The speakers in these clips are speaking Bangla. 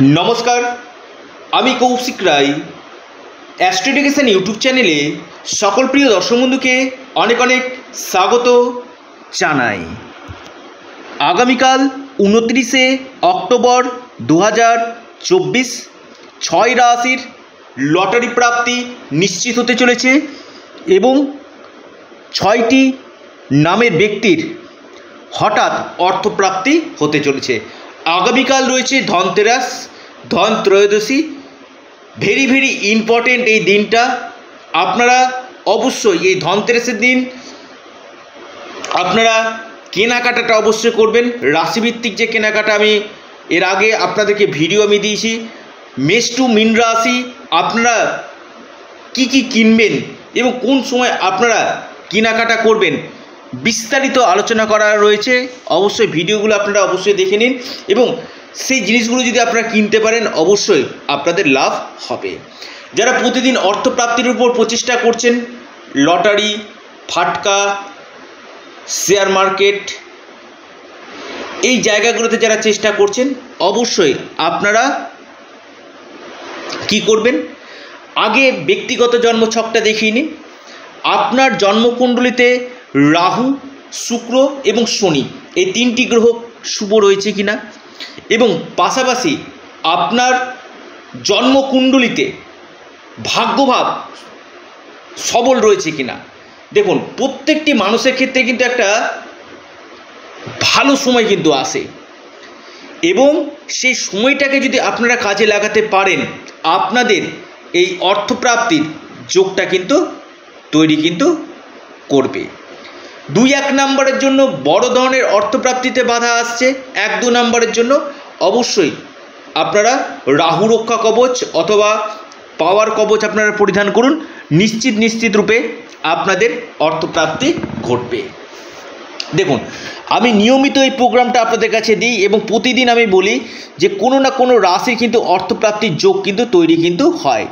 নমস্কার, আমি কৌশিক রায়। অ্যাস্ট্রোডিকেশন ইউটিউব চ্যানেলে সকল প্রিয় দর্শক বন্ধুকে অনেক অনেক স্বাগত জানাই। আগামীকাল উনত্রিশে অক্টোবর দু হাজার চব্বিশ, ছয় রাশির লটারি প্রাপ্তি নিশ্চিত হতে চলেছে এবং ছয়টি নামের ব্যক্তির হঠাৎ অর্থপ্রাপ্তি হতে চলেছে। আগামীকাল রয়েছে ধনতেরাস ধন ত্রয়োদশী ভেরি ভেরি ইম্পর্টেন্ট এই দিনটা। আপনারা অবশ্যই এই ধনতেরাসের দিন আপনারা কেনাকাটাটা অবশ্যই করবেন। রাশিভিত্তিক যে কেনাকাটা আমি এর আগে আপনাদেরকে ভিডিও আমি দিয়েছি। মেষ টু মিন রাশি, আপনারা কি কি কিনবেন এবং কোন সময় আপনারা কেনাকাটা করবেন বিস্তারিত আলোচনা করা রয়েছে। অবশ্যই ভিডিওগুলো আপনারা অবশ্যই দেখে নিন এবং সেই জিনিসগুলো যদি আপনারা কিনতে পারেন, অবশ্যই আপনাদের লাভ হবে। যারা প্রতিদিন অর্থপ্রাপ্তির উপর প্রচেষ্টা করছেন, লটারি, ফাটকা, শেয়ার মার্কেট, এই জায়গাগুলোতে যারা চেষ্টা করছেন, অবশ্যই আপনারা কি করবেন? আগে ব্যক্তিগত জন্মছকটা দেখিয়ে নিন। আপনার জন্মকুণ্ডলিতে রাহু, শুক্র এবং শনি। এই তিনটি গ্রহ শুভ রয়েছে কিনা? এবং পাশাপাশি আপনার জন্মকুণ্ডলিতে ভাগ্যভাব সবল রয়েছে কিনা? দেখুন, প্রত্যেকটি মানুষের ক্ষেত্রে কিন্তু একটা ভালো সময় কিন্তু আসে। এবং সেই সময়টাকে যদি আপনারা কাজে লাগাতে পারেন, আপনাদের এই অর্থপ্রাপ্তির যোগটা কিন্তু তৈরি কিন্তু করবে। দুই এক নম্বরের জন্য বড় ধরনের অর্থপ্রাপ্তিতে বাধা আসছে, এক দু নম্বরের জন্য অবশ্যই আপনারা রাহু রক্ষা কবচ অথবা পাওয়ার কবচ আপনারা পরিধান করুন, নিশ্চিত নিশ্চিত রূপে আপনাদের অর্থপ্রাপ্তি ঘটবে। দেখুন, আমি নিয়মিত এই প্রোগ্রামটা আপনাদের কাছে দিই এবং প্রতিদিন আমি বলি যে কোনো না কোনো রাশির কিন্তু অর্থপ্রাপ্তির যোগ কিন্তু তৈরি কিন্তু হয়।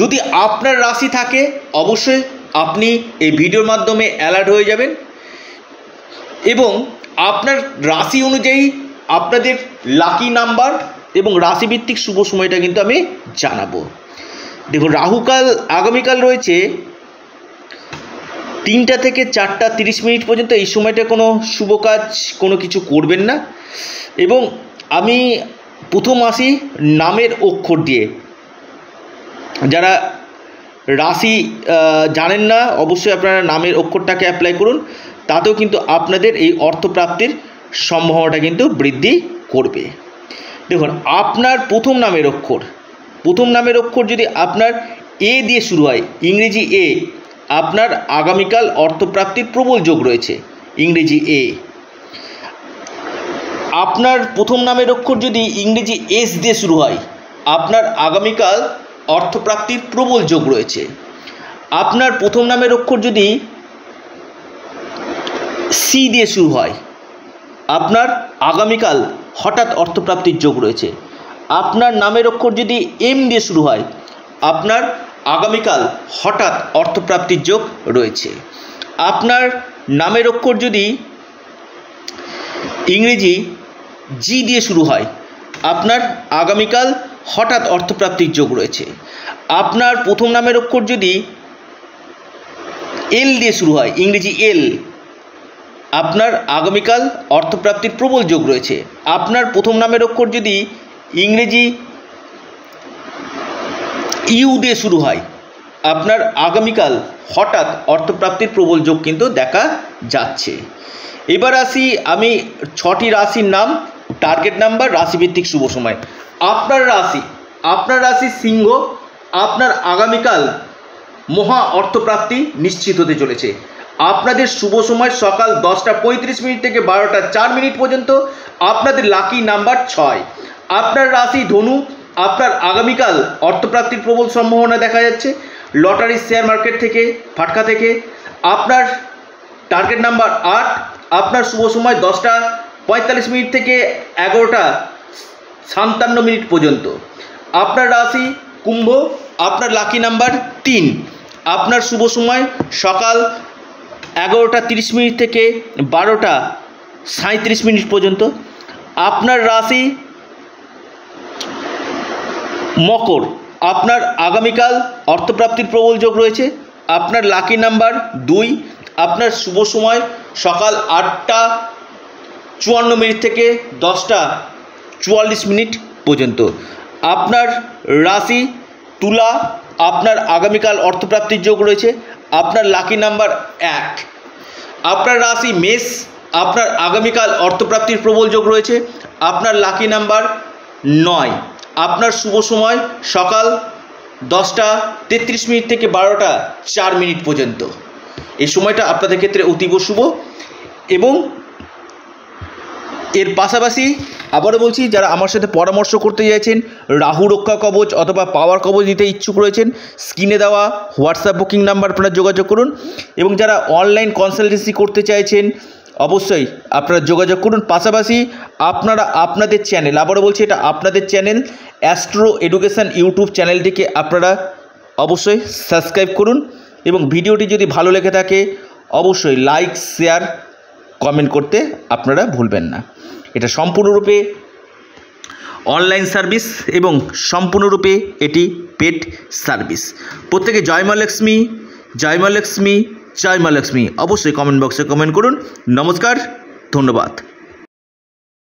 যদি আপনার রাশি থাকে, অবশ্যই আপনি এই ভিডিওর মাধ্যমে অ্যালার্ট হয়ে যাবেন। এবং আপনার রাশি অনুযায়ী আপনাদের লাকি নাম্বার এবং রাশিভিত্তিক শুভ সময়টা কিন্তু আমি জানাব। দেখুন, রাহুকাল আগামীকাল রয়েছে তিনটা থেকে চারটা তিরিশ মিনিট পর্যন্ত এই সময়টা কোনো শুভ কাজ, কোনো কিছু করবেন না। এবং আমি প্রথম আসি নামের অক্ষর দিয়ে, যারা রাশি জানেন না, অবশ্যই আপনারা নামের অক্ষরটাকে অ্যাপ্লাই করুন। তাতেও কিন্তু আপনাদের এই অর্থপ্রাপ্তির সম্ভাবনাটা কিন্তু বৃদ্ধি করবে। দেখুন, আপনার প্রথম নামের অক্ষর, প্রথম নামের অক্ষর যদি আপনার এ দিয়ে শুরু হয়, ইংরেজি এ, আপনার আগামীকাল অর্থপ্রাপ্তির প্রবল যোগ রয়েছে, ইংরেজি এ। আপনার প্রথম নামের অক্ষর যদি ইংরেজি এস দিয়ে শুরু হয়, আপনার আগামীকাল অর্থপ্রাপ্তির প্রবল যোগ রয়েছে। আপনার প্রথম নামের অক্ষর যদি সি দিয়ে শুরু হয়। আপনার আগামীকাল হঠাৎ অর্থপ্রাপ্তির যোগ রয়েছে। আপনার নামের অক্ষর যদি এম দিয়ে শুরু হয়, আপনার আগামীকাল হঠাৎ অর্থপ্রাপ্তির যোগ রয়েছে। আপনার নামের অক্ষর যদি ইংরেজি জি দিয়ে শুরু হয়, আপনার আগামীকাল হঠাৎ অর্থপ্রাপ্তির যোগ রয়েছে। আপনার প্রথম নামের অক্ষর যদি এল দিয়ে শুরু হয়, ইংরেজি এল আপনার আগামীকাল অর্থপ্রাপ্তির প্রবল যোগ রয়েছে। আপনার প্রথম নামের অক্ষর যদি ইংরেজি ইউ দিয়ে শুরু হয়, আপনার আগামীকাল হঠাৎ অর্থপ্রাপ্তির প্রবল যোগ কিন্তু দেখা যাচ্ছে। এবার আসি আমি ছটি রাশির নাম টার্গেট নাম্বার রাশিভিত্তিক শুভ সময়। আপনার রাশি আপনার রাশি সিংহ, আপনার আগামীকাল মহা অর্থপ্রাপ্তি নিশ্চিত হতে চলেছে। আপনাদের শুভ সময় সকাল দশটা পঁয়ত্রিশ মিনিট থেকে বারোটা চার মিনিট পর্যন্ত। আপনাদের লাকি নাম্বার ছয়। আপনার রাশি ধনু, আপনার আগামীকাল অর্থপ্রাপ্তির প্রবল সম্ভাবনা দেখা যাচ্ছে। লটারি শেয়ার মার্কেট থেকে, ফাটকা থেকে। আপনার টার্গেট নাম্বার আট। আপনার শুভ সময় দশটা পঁয়তাল্লিশ মিনিট থেকে এগারোটা সাতান্ন মিনিট পর্যন্ত। আপনার রাশি কুম্ভ, আপনার লাকি নাম্বার তিন। আপনার শুভ সময় সকাল এগারোটা তিরিশ মিনিট থেকে বারোটা সাঁত্রিশ মিনিট পর্যন্ত আপনার রাশি মকর। আপনার আগামীকাল অর্থপ্রাপ্তির প্রবল যোগ রয়েছে। আপনার লাকি নাম্বার দুই। আপনার শুভ সময় সকাল আটটা চুয়ান্ন মিনিট থেকে দশটা চুয়াল্লিশ মিনিট পর্যন্ত। আপনার রাশি তুলা। আপনার আগামীকাল অর্থপ্রাপ্তির যোগ রয়েছে। আপনার লাকি নাম্বার এক। আপনার রাশি মেষ, আপনার আগামীকাল অর্থপ্রাপ্তির প্রবল যোগ রয়েছে, আপনার লাকি নাম্বার নয়। আপনার শুভ সময় সকাল দশটা তেত্রিশ মিনিট থেকে বারোটা চার মিনিট পর্যন্ত। এই সময়টা আপনাদের ক্ষেত্রে অতীব শুভ এবং এর পাশাপাশি আবারও বলছি, যারা আমার সাথে পরামর্শ করতে চাইছেন, রাহু রক্ষা কবচ অথবা পাওয়ার কবচ নিতে ইচ্ছুক রয়েছেন, স্ক্রিনে দেওয়া হোয়াটসঅ্যাপ বুকিং নাম্বার আপনারা যোগাযোগ করুন এবং যারা অনলাইন কনসালটেন্সি করতে চাইছেন, অবশ্যই আপনারা যোগাযোগ করুন। পাশাপাশি আপনারা আপনাদের চ্যানেল, আবারও বলছি, এটা আপনাদের চ্যানেল, অ্যাস্ট্রো এডুকেশান ইউটিউব চ্যানেলটিকে আপনারা অবশ্যই সাবস্ক্রাইব করুন এবং ভিডিওটি যদি ভালো লেগে থাকে, অবশ্যই লাইক, শেয়ার, কমেন্ট করতে আপনারা ভুলবেন না। এটা সম্পূর্ণরূপে অনলাইন সার্ভিস এবং সম্পূর্ণরূপে এটি পেড সার্ভিস। প্রত্যেকে জয় মা লক্ষ্মী, জয় মা লক্ষ্মী লক্ষ্মী। অবশ্যই কমেন্ট বক্সে কমেন্ট করুন। নমস্কার, ধন্যবাদ।